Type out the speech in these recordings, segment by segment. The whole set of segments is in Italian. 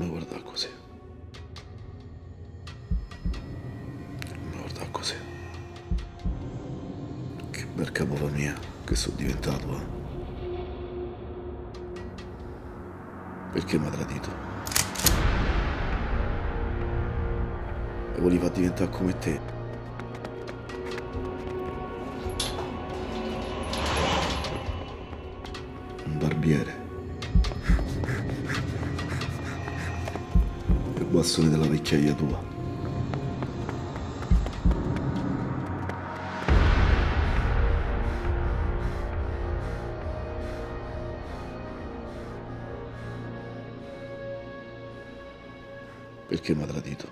mi guarda così. Mi guarda così. Che bel capo mia che sono diventato, eh. Perché mi ha tradito? E voleva diventare come te. Un barbiere. Bastone della vecchiaia tua. Perché mi ha tradito?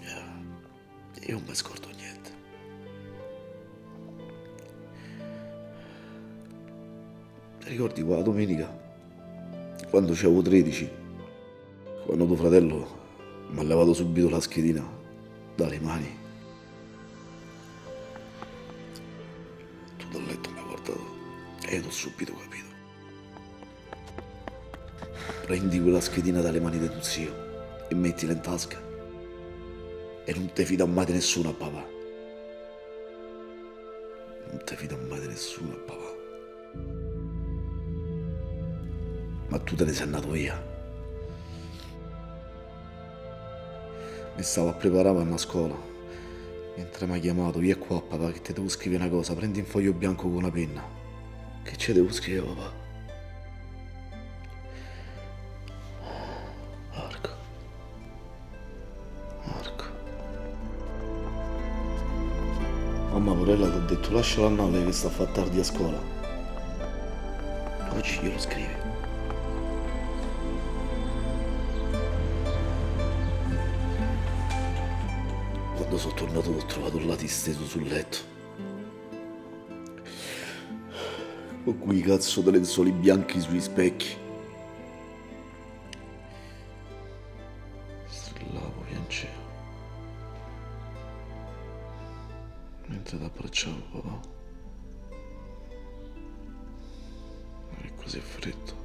Eh, Io non mi scordo niente. Ti ricordi quella domenica? Quando avevo 13? Quando tuo fratello mi ha levato subito la schedina dalle mani. Tu dal letto mi hai guardato e io ho subito capito. Prendi quella schedina dalle mani di tuo zio e mettila in tasca. E non ti fida mai di nessuno, papà. Non ti fida mai di nessuno, papà. Ma tu te ne sei andato via. Mi stavo a preparare per una scuola. Mentre mi ha chiamato, via qua papà che ti devo scrivere una cosa, prendi un foglio bianco con una penna. Che ci devo scrivere papà? Mamma porella ti ha detto lasciala a nave che sta a fare tardi a scuola. Oggi glielo scrivi. Quando sono tornato l'ho trovato là disteso sul letto. Con quei cazzo di lenzuoli bianchi sui specchi. Strillavo, piangevo. Mentre ti abbracciavo, papà. È così freddo.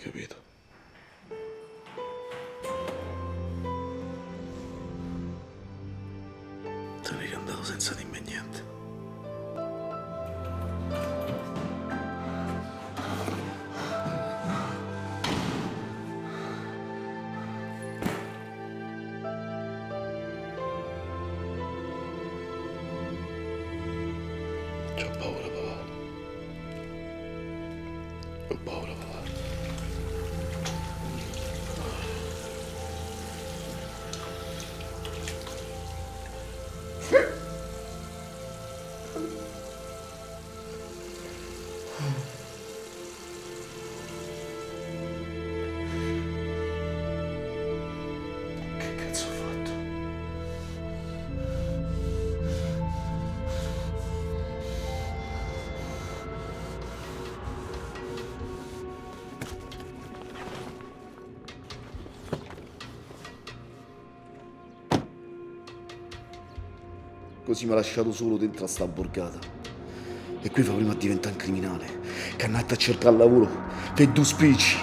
Capito. Te sei andato senza dirmi niente. C'ho paura, papà. Ho paura. Così mi ha lasciato solo dentro a sta borgata. E qui fa prima a diventare un criminale. Che a cercare lavoro per due spicci.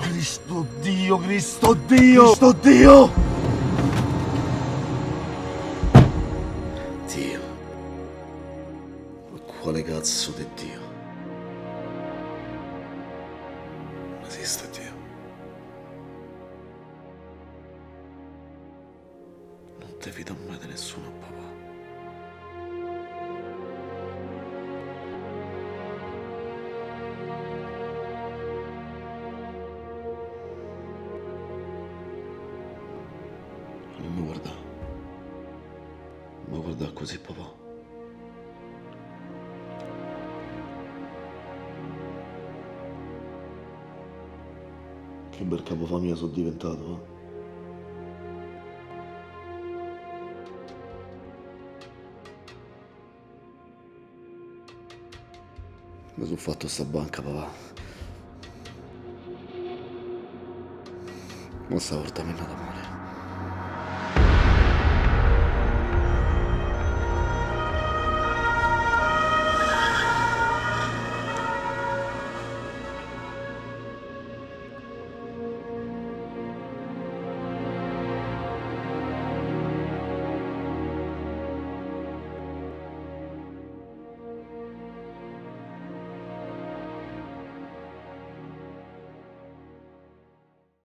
Cristo Dio, Cristo Dio! Cristo Dio! Dio. Ma quale cazzo di Dio? Esiste. Non ti fido mai di nessuno, papà. Non mi guarda. Non mi guarda così, papà. Che bel capofamiglia sono diventato, eh? Mi sono fatto sta banca, papà. Ma sta volta mi è andata male.